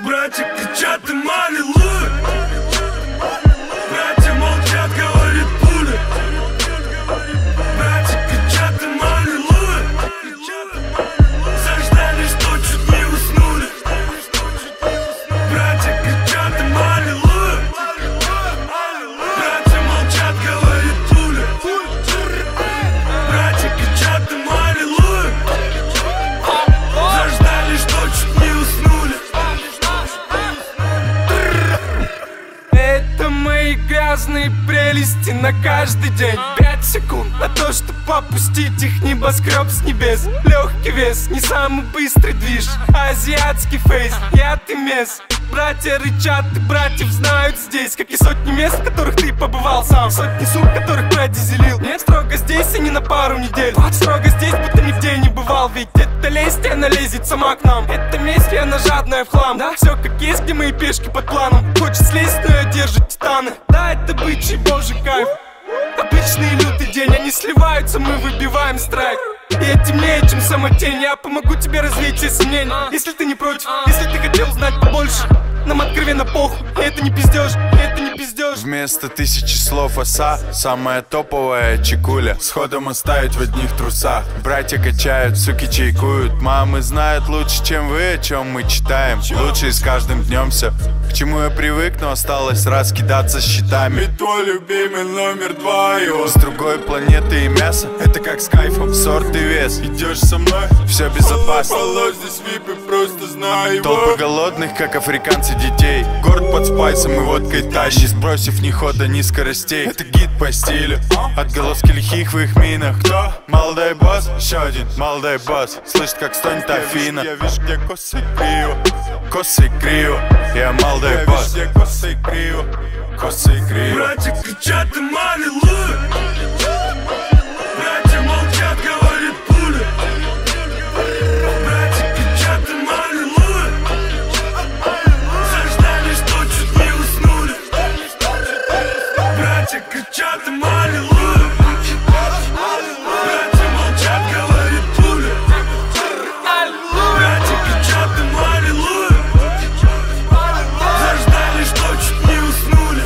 Братик, кричат им аллилуйя Грязные прелести на каждый день. Пять секунд на то, чтобы опустить их небоскреб с небес. Легкий вес, не самый быстрый движ. Азиатский фейс, я ты мес. Братья рычат, и братьев знают здесь Как и сотни мест, в которых ты побывал сам. Сотни сук, которых продизелил Нет, строго здесь, а не на пару недель. Строго здесь, будто нигде не бывал. Ведь это лезть, она лезет сама к нам. Это месть, и она жадная в хлам. Да, все как есть, где мои пешки под планом. Хочет слезть, но я держит титаны Да, это бычий божий кайф. Обычный лютый день, они сливаются, мы выбиваем страйк. И это темнее, чем сама тень Я помогу тебе развеять все сомнения. Если ты не против, если ты хотел узнать побольше Нам откровенно похуй, это не пиздешь, и это не пиздешь Вместо тысячи слов оса Самая топовая чекуля. Сходом оставить в одних трусах. Братья качают, суки чайкуют. Мамы знают лучше, чем вы, о чем мы читаем. Лучше и с каждым днем все К чему я привык, но осталось раз кидаться счетами И твой любимый номер два и С другой планеты и мясо Это как с кайфом, сорт и вес. Идешь со мной, Все безопасно полос здесь випы, просто знаю его. Толпы голодных, как африканцы детей. Город под спайсом и водкой тащит Сбросив ни хода, ни скоростей Это гид по стилю. Отголоски лихих в их минах. Кто? Молодой босс? Еще один молодой босс. Слышит, как стонет Афина. Я вижу, где косы криво Косы криво Я молодой Я вижу, босс. где косы криво Косы криво Братья кричат им аллилуйя кричат им аллилуйя Братья молчат, говорит пуля. Братья кричат им аллилуйя Заждали, что чуть не уснули.